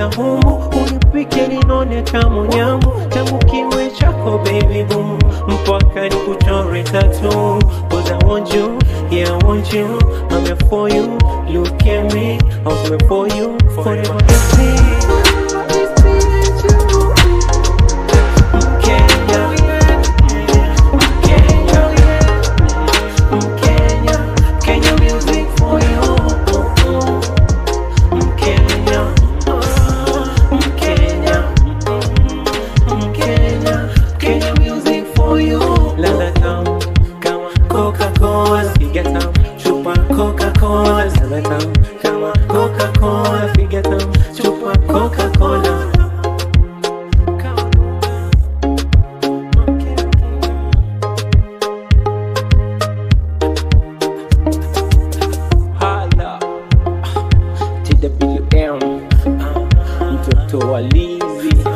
na unipike ninone kama nyamu tangu kiwe chako baby boom mpaka nikuchore tatu. Cause I want you? Yeah I want you. I'm here for you. Look at me. I'm here for you. Forever. with Coca-Cola, piga tamu chupa Coca-Cola. Ladha tamu kama Coca-Cola, piga tamu chupa Coca-Cola. Hala TWM uh-huh. mtoto wa Liz